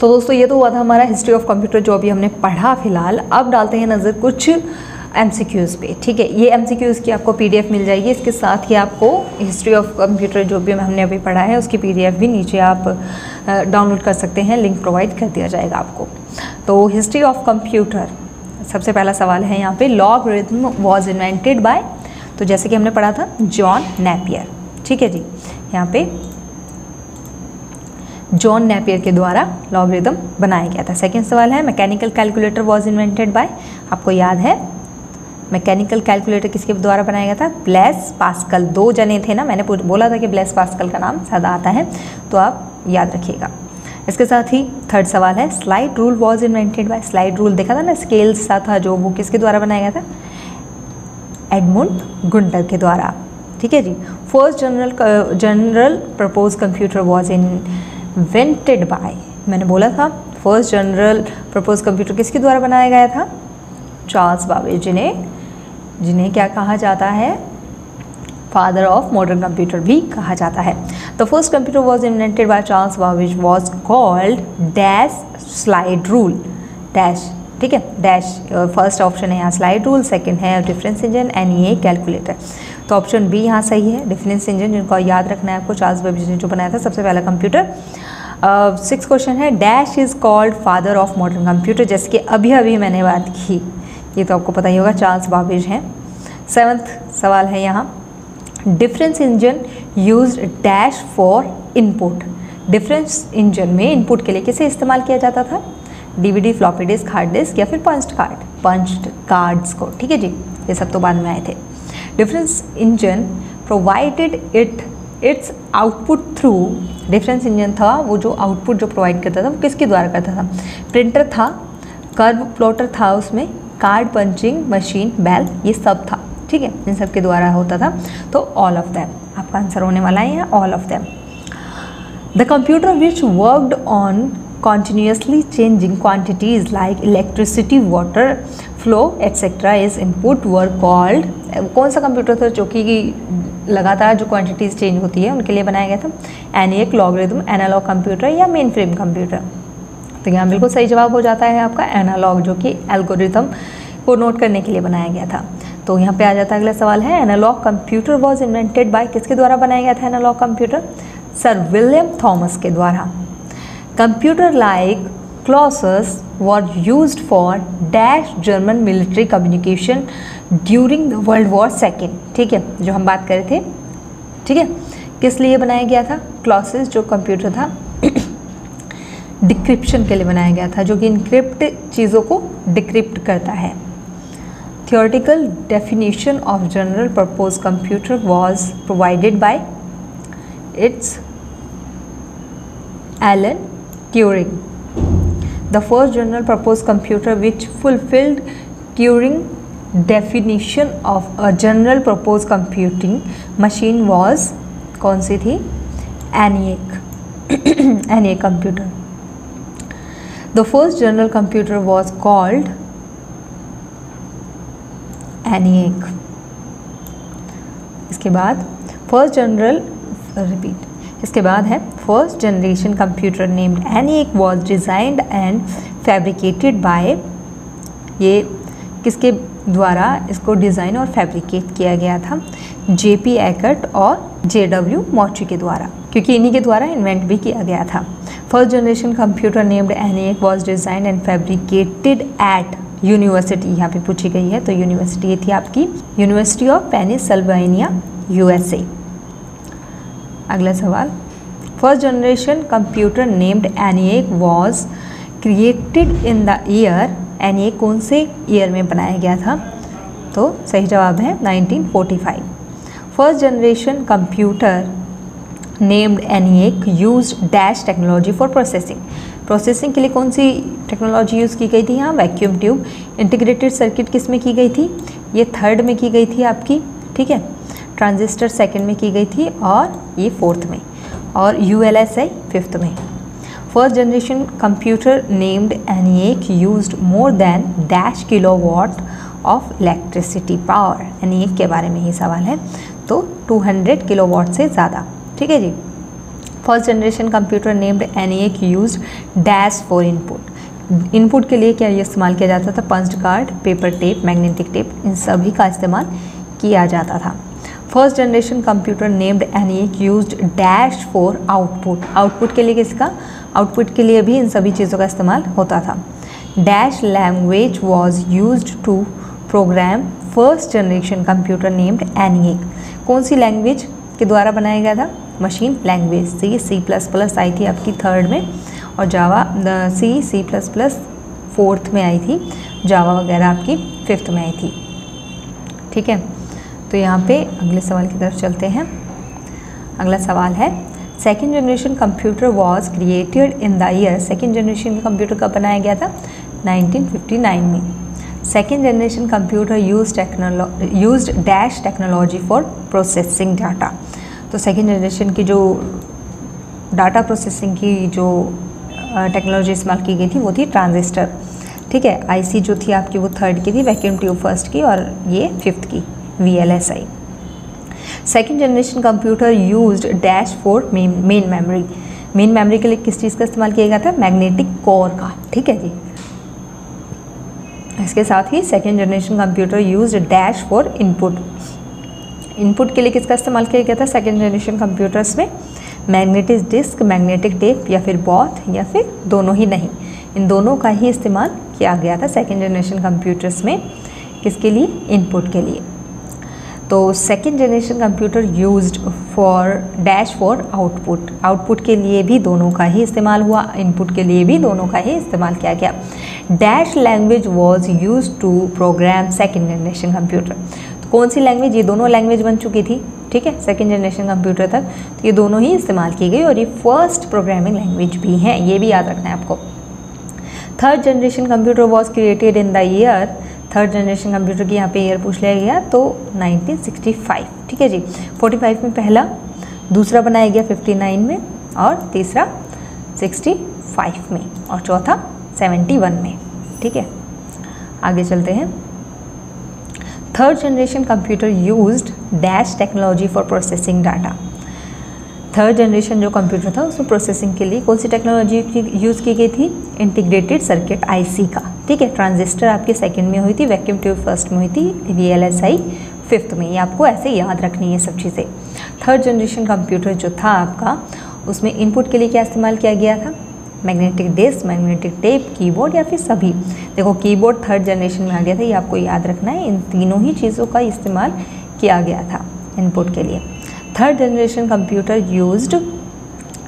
तो दोस्तों, ये तो हुआ था हमारा हिस्ट्री ऑफ़ कंप्यूटर जो अभी हमने पढ़ा फ़िलहाल। अब डालते हैं नज़र कुछ एम पे, ठीक है? ये एम की आपको पीडीएफ मिल जाएगी। इसके साथ ही आपको हिस्ट्री ऑफ़ कंप्यूटर जो भी हमने अभी पढ़ा है, उसकी पीडीएफ भी नीचे आप डाउनलोड कर सकते हैं। लिंक प्रोवाइड कर दिया जाएगा आपको। तो हिस्ट्री ऑफ़ कंप्यूटर सबसे पहला सवाल है यहाँ पे logarithm was invented by तो जैसे कि हमने पढ़ा था जॉन नेपियर ठीक है जी? यहाँ पे जॉन नेपियर के द्वारा लॉगरिदम बनाया गया था। सेकेंड सवाल है mechanical calculator was invented by आपको याद है? मैकेनिकल कैलकुलेटर किसके द्वारा बनाया गया था? ब्लेस पास्कल दो जने थे ना, मैंने बोला था कि ब्लेस पास्कल का नाम ज़्यादा आता है तो आप याद रखिएगा। इसके साथ ही थर्ड सवाल है slide rule was invented by slide rule देखा था ना स्केल्स सा था जो, वो किसके द्वारा बनाया गया था? एडमुंड गुंटर के द्वारा। ठीक है जी? First general general purpose computer was invented by मैंने बोला था फ़र्स्ट जनरल प्रपोज कंप्यूटर किसके द्वारा बनाया गया था? चार्ल्स बाबेज जिन्हें जिन्हें क्या कहा जाता है? फादर ऑफ़ मॉडर्न कंप्यूटर भी कहा जाता है। The first computer was invented by Charles Babbage was called dash slide rule dash ठीक है? डैश फ़र्स्ट ऑप्शन है यहाँ स्लाइड रूल सेकंड है डिफरेंस इंजन एंड ये कैलकुलेटर तो ऑप्शन बी यहाँ सही है डिफरेंस इंजन जिनको याद रखना है आपको चार्ल्स बेबेज ने जो बनाया था, सबसे पहला कंप्यूटर सिक्स क्वेश्चन है dash is called father of modern computer जैसे कि अभी अभी मैंने बात की। ये तो आपको पता ही होगा, चार्ल्स बाबेज हैं। सेवन्थ सवाल है यहाँ। Difference engine use dash for input difference engine में इनपुट के लिए किसे इस्तेमाल किया जाता था? DVD floppy disk hard disk या फिर पंच्ड कार्ड पंच्ड कार्ड्स को। ठीक है जी, ये सब तो बाद में आए थे। Difference engine provided it its output through difference engine था, वो जो आउटपुट जो प्रोवाइड करता था, वो किसके द्वारा करता था? प्रिंटर था, कर्व प्लॉटर था उसमें, कार्ड पंचिंग मशीन, बैल, ये सब था, ठीक है? इन सब के द्वारा होता था तो ऑल ऑफ़ दैम आपका आंसर होने वाला है all of them the computer which worked on continuously changing quantities like electricity, water flow etc is input were called कौन सा कंप्यूटर था जो कि लगातार जो क्वांटिटीज़ चेंज होती है, उनके लिए बनाया गया था? एन एक लॉगरिदम एनालॉग कंप्यूटर या मेन फ्रेम कंप्यूटर तो यहाँ बिल्कुल सही जवाब हो जाता है आपका एनालॉग जो कि एल्गोरिथम को नोट करने के लिए बनाया गया था। तो यहाँ पे आ जाता है अगला सवाल है analog computer was invented by किसके द्वारा बनाया गया था analog computer sir William Thomas के द्वारा। Computer like Colossus was used for dash German military communication during the world war second ठीक है, जो हम बात कर थे। ठीक है, किस लिए बनाया गया था? क्लॉसेस जो कंप्यूटर था डिक्रिप्शन के लिए बनाया गया था, जो कि इनक्रिप्ट चीज़ों को डिक्रिप्ट करता है। Theoretical definition of general purpose computer was provided by its Alan Turing the first general purpose computer which fulfilled Turing definition of a general purpose computing machine was कौन सी थी? ENIAC ENIAC computer The first general computer was called ENIAC. इसके बाद first general repeat इसके बाद है first generation computer named ENIAC was designed and fabricated by ये किसके द्वारा इसको डिज़ाइन और फैब्रिकेट किया गया था? जे पी एकट और जे डब्ल्यू मॉची के द्वारा, क्योंकि इन्हीं के द्वारा इन्वेंट भी किया गया था। First generation computer named ENIAC was design and fabricated at university यहाँ पे पूछी गई है तो यूनिवर्सिटी ये थी आपकी यूनिवर्सिटी ऑफ़ पेनिसल्वेनिया यूएसए अगला सवाल first generation computer named ENIAC was created in the year N कौन से ईयर में बनाया गया था? तो सही जवाब है 1945 first generation computer named ENIAC use dash technology for processing processing के लिए कौन सी टेक्नोलॉजी यूज़ की गई थी यहाँ? वैक्यूम ट्यूब इंटीग्रेटेड सर्किट किसमें की गई थी? ये थर्ड में की गई थी आपकी, ठीक है? ट्रांजिस्टर सेकंड में की गई थी और ये फोर्थ में, और U L S I fifth में। First generation computer named ENIAC use more than dash kilo watt of electricity power. ENIAC के बारे में ही सवाल है तो 200 किलो वॉट से ज़्यादा, ठीक है जी? First generation computer named ENIAC use dash for input. Input के लिए क्या ये इस्तेमाल किया जाता था? Punch card paper tape, magnetic tape, इन सभी का इस्तेमाल किया जाता था। First generation computer named ENIAC use dash for output output के लिए किसका? आउटपुट के लिए भी इन सभी चीज़ों का इस्तेमाल होता था। Dash language was use to program first generation computer named ENIAC कौन सी लैंग्वेज के द्वारा बनाया गया था? Machine language C C plus plus आई थी आपकी थर्ड में और Java C C plus plus fourth में आई थी। जावा वगैरह आपकी फिफ्थ में आई थी। ठीक है? तो यहाँ पे अगले सवाल की तरफ़ चलते हैं। अगला सवाल है second generation computer was created in the year second generation computer कब बनाया गया था? 1959 में। Second generation computer use technology use dash technology for processing data तो सेकेंड जनरेशन की जो डाटा प्रोसेसिंग की जो टेक्नोलॉजी इस्तेमाल की गई थी, वो थी ट्रांजिस्टर ठीक है आईसी जो थी आपकी वो थर्ड की थी वैक्यूम ट्यूब फ़र्स्ट की और ये फिफ्थ की। आई second generation computer use dash for main memory main memory के लिए किस चीज़ का इस्तेमाल किया गया था? मैग्नेटिक कोर का, ठीक है जी? इसके साथ ही second generation computer use dash for input input के लिए किसका इस्तेमाल किया गया था? सेकेंड जनरेशन कंप्यूटर्स में मैग्नेटिक डिस्क मैग्नेटिक टेप या फिर बॉथ या फिर दोनों ही नहीं। इन दोनों का ही इस्तेमाल किया गया था सेकेंड जनरेशन कंप्यूटर्स में किसके लिए? इनपुट के लिए। तो second generation computer used for dash for output output के लिए भी दोनों का ही इस्तेमाल हुआ इनपुट के लिए भी दोनों का ही इस्तेमाल किया गया। Dash language was use to program second generation computer तो कौन सी लैंग्वेज ये दोनों लैंग्वेज बन चुकी थी, ठीक है? सेकेंड जनरेशन कंप्यूटर तक। तो ये दोनों ही इस्तेमाल की गई और ये फ़र्स्ट प्रोग्रामिंग लैंग्वेज भी हैं, ये भी याद रखना है आपको। Third generation computer was created in the year third generation computer की यहाँ पे ईयर पूछ लिया गया तो 1965 ठीक है जी? 45 में पहला, दूसरा बनाया गया 59 में और तीसरा 65 में और चौथा 71 में, ठीक है? आगे चलते हैं। Third generation computer used dash technology for processing data third generation जो कंप्यूटर था, उसमें प्रोसेसिंग के लिए कौन सी टेक्नोलॉजी यूज़ की गई थी? इंटीग्रेटेड सर्किट आईसी का। ठीक है ट्रांजिस्टर आपके सेकंड में हुई थी वैक्यूम ट्यूब फ़र्स्ट में हुई थी V L S I fifth में। ये आपको ऐसे याद रखनी है सब चीज़ें। थर्ड जनरेशन कंप्यूटर जो था आपका, उसमें इनपुट के लिए क्या इस्तेमाल किया गया था? Magnetic disk magnetic tape keyboard या फिर सभी। देखो कीबोर्ड थर्ड जनरेशन में आ गया था, ये आपको याद रखना है। इन तीनों ही चीज़ों का इस्तेमाल किया गया था इनपुट के लिए। Third generation computer used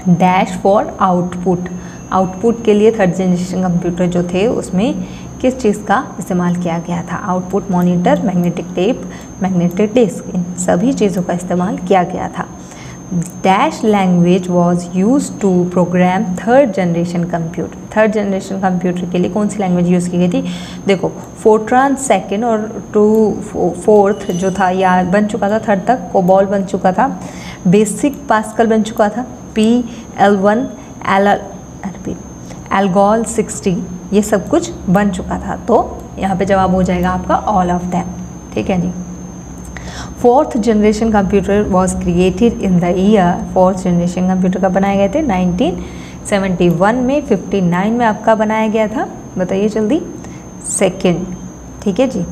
dash for output output के लिए थर्ड जनरेशन कंप्यूटर जो थे, उसमें किस चीज़ का इस्तेमाल किया गया था? Output monitor magnetic tape magnetic disk इन सभी चीज़ों का इस्तेमाल किया गया था। Dash language was use to program third generation computer third generation computer के लिए कौन सी लैंग्वेज यूज़ की गई थी? देखो फोर्ट्रान सेकेंड और टू फोर्थ जो था, या बन चुका था थर्ड तक कोबॉल बन चुका था बेसिक पास्कल बन चुका था P L one L ALGOL sixty ये सब कुछ बन चुका था। तो यहाँ पे जवाब हो जाएगा आपका ऑल ऑफ़ दैम ठीक है जी? Fourth generation computer was created in the year fourth generation computer का बनाए गए थे? 1971 में 59 में आपका बनाया गया था। बताइए जल्दी। सेकेंड। ठीक है जी।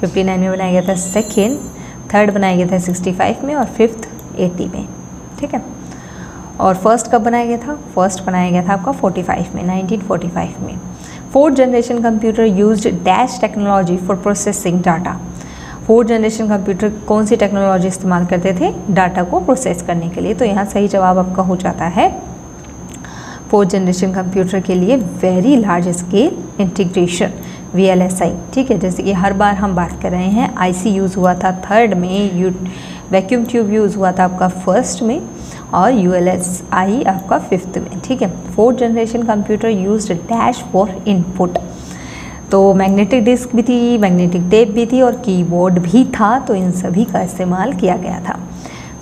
59 में बनाया गया था। सेकेंड। थर्ड बनाया गया था 65 में और फिफ्थ 80 में। ठीक है? और फ़र्स्ट कब बनाया गया था? फ़र्स्ट बनाया गया था आपका 45 में 1945 में। Fourth generation computer used dash technology for processing data fourth generation computer कौन सी टेक्नोलॉजी इस्तेमाल करते थे? डाटा को प्रोसेस करने के लिए। तो यहाँ सही जवाब आपका हो जाता है। फोर्थ जनरेशन कंप्यूटर के लिए very large scale integration V L S I ठीक है, जैसे कि हर बार हम बात कर रहे हैं आई सी यूज़ हुआ था थर्ड में यू वैक्यूम ट्यूब यूज़ हुआ था आपका फ़र्स्ट में, और यू एल एस आई आपका फिफ्थ में। ठीक है fourth generation computer use dash for input तो मैग्नेटिक डिस्क भी थी, मैग्नेटिक टेप भी थी और कीबोर्ड भी था तो इन सभी का इस्तेमाल किया गया था।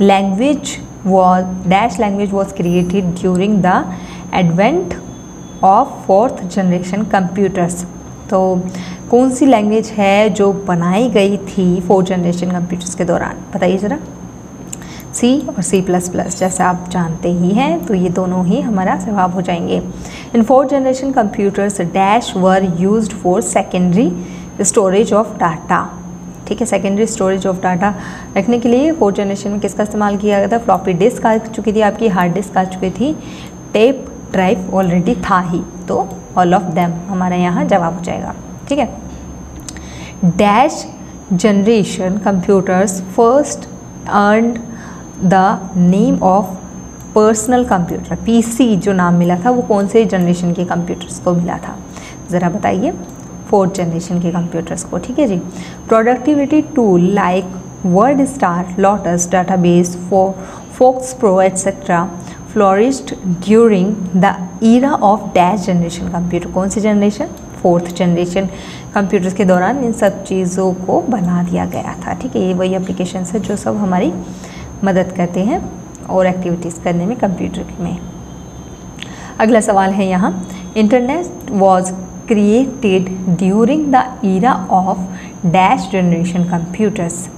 Language was dash language was created during the advent of fourth generation computers तो कौन सी लैंग्वेज है जो बनाई गई थी फोर्थ जनरेशन कंप्यूटर्स के दौरान? बताइए ज़रा। सी और सी प्लस प्लस जैसे आप जानते ही हैं तो ये दोनों ही हमारा जवाब हो जाएँगे। In fourth generation computers dash were used for secondary storage of data ठीक है सेकेंडरी स्टोरेज ऑफ़ डाटा रखने के लिए फोर्थ जनरेशन में किसका इस्तेमाल किया गया था? फ्लॉपी डिस्क आ चुकी थी, आपकी हार्ड डिस्क आ चुकी थी। टेप ड्राइव ऑलरेडी था ही तो ऑल ऑफ़ देम हमारा यहाँ जवाब हो जाएगा। ठीक है? Dash generation computers first earn the name of personal computer PC जो नाम मिला था, वो कौन से जनरेशन के कंप्यूटर्स को मिला था? ज़रा बताइए फोर्थ जनरेशन के कंप्यूटर्स को, ठीक है जी? Productivity tool like WordStar Lotus database four FoxPro et cetera flourished during the era of dash generation computer कौन सी जनरेशन फोर्थ जनरेशन कंप्यूटर्स के दौरान इन सब चीज़ों को बना दिया गया था, ठीक है? ये वही एप्लीकेशन है जो सब हमारी मदद करते हैं। और एक्टिविटीज़ करने में कंप्यूटर में। अगला सवाल है यहाँ। Internet was created during the era of dash generation computers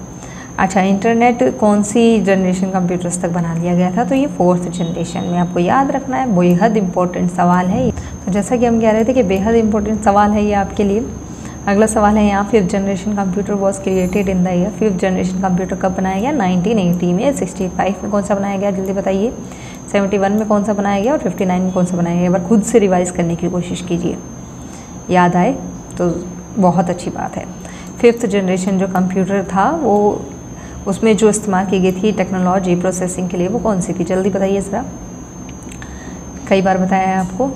अच्छा इंटरनेट कौन सी जनरेशन कंप्यूटर्स तक बना लिया गया था? तो ये फोर्थ जनरेशन में। आपको याद रखना है, बेहद इंपॉर्टेंट सवाल है तो जैसा कि हम कह रहे थे कि बेहद इंपॉर्टेंट सवाल है ये आपके लिए। अगला सवाल है, यहाँ fifth generation computer was created in the year fifth generation computer कब बनाया गया? 1980 में 65 में कौन सा बनाया गया? जल्दी बताइए। 71 में कौन सा बनाया गया और 59 में कौन सा बनाया गया? एक खुद से रिवाइज करने की कोशिश कीजिए। याद आए? तो बहुत अच्छी बात है। फिफ्थ जनरेशन जो कंप्यूटर था, वो उसमें जो इस्तेमाल की गई थी टेक्नोलॉजी प्रोसेसिंग के लिए, वो कौन सी थी? जल्दी बताइए ज़रा। कई बार बताया है आपको।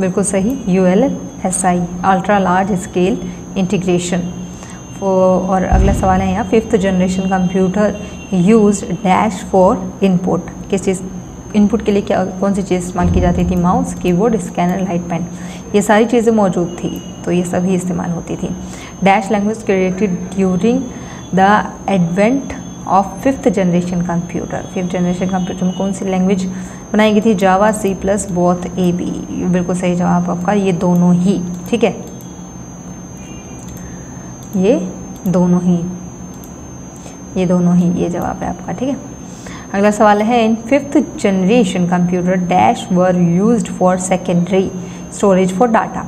बिल्कुल सही। U L S I ultra large scale integration और अगला सवाल है यहाँ fifth generation computer use dash for input किस चीज़ इनपुट के लिए क्या, कौन सी चीज़ इस्तेमाल की जाती थी? Mouse keyboard scanner light pen ये सारी चीज़ें मौजूद थी तो ये सभी इस्तेमाल होती थी. Dash language created during the advent of fifth generation computer fifth generation computer में कौन सी लैंग्वेज बनाई गई थी? Java C plus both A B बिल्कुल सही जवाब आपका, ये दोनों ही, ठीक है? ये दोनों ही, ये दोनों ही, ये जवाब है आपका, ठीक है? अगला सवाल है, in fifth generation computer dash were used for secondary storage for data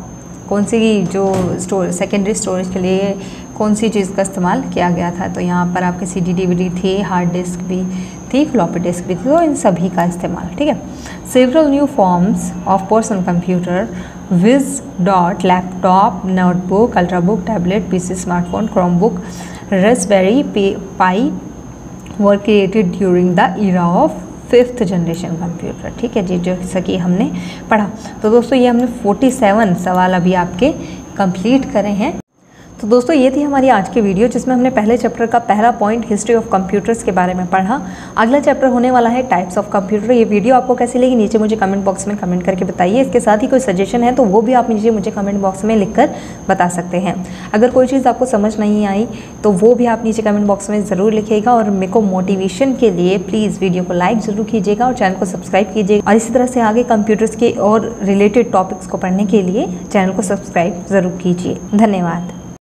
कौन सी जो स्टोर सेकेंडरी स्टोरेज के लिए कौन सी चीज़ का इस्तेमाल किया गया था? तो यहाँ पर आपके सी डी डी थी हार्ड डिस्क भी थी फ्लॉपी डिस्क भी थी तो इन सभी का इस्तेमाल, ठीक है? Several new forms of personal computer viz dot laptop notebook ultrabook tablet P C smartphone Chromebook Raspberry Pi were created during the era of fifth generation computer ठीक है जी? जैसा कि हमने पढ़ा। तो दोस्तों, ये हमने 47 सवाल अभी आपके कंप्लीट करे हैं। तो दोस्तों, ये थी हमारी आज की वीडियो जिसमें हमने पहले चैप्टर का पहला पॉइंट हिस्ट्री ऑफ़ कंप्यूटर्स के बारे में पढ़ा। अगला चैप्टर होने वाला है टाइप्स ऑफ़ कंप्यूटर ये वीडियो आपको कैसी लगी, नीचे मुझे कमेंट बॉक्स में कमेंट करके बताइए। इसके साथ ही कोई सजेशन है तो वो भी आप नीचे मुझे कमेंट बॉक्स में लिख बता सकते हैं। अगर कोई चीज़ आपको समझ नहीं आई तो वो भी आप नीचे कमेंट बॉक्स में ज़रूर लिखिएगा और मेरे को मोटिवेशन के लिए प्लीज़ वीडियो को लाइक ज़रूर कीजिएगा और चैनल को सब्सक्राइब कीजिएगा। और इसी तरह से आगे कंप्यूटर्स के और रिलेटेड टॉपिक्स को पढ़ने के लिए चैनल को सब्सक्राइब ज़रूर कीजिए। धन्यवाद।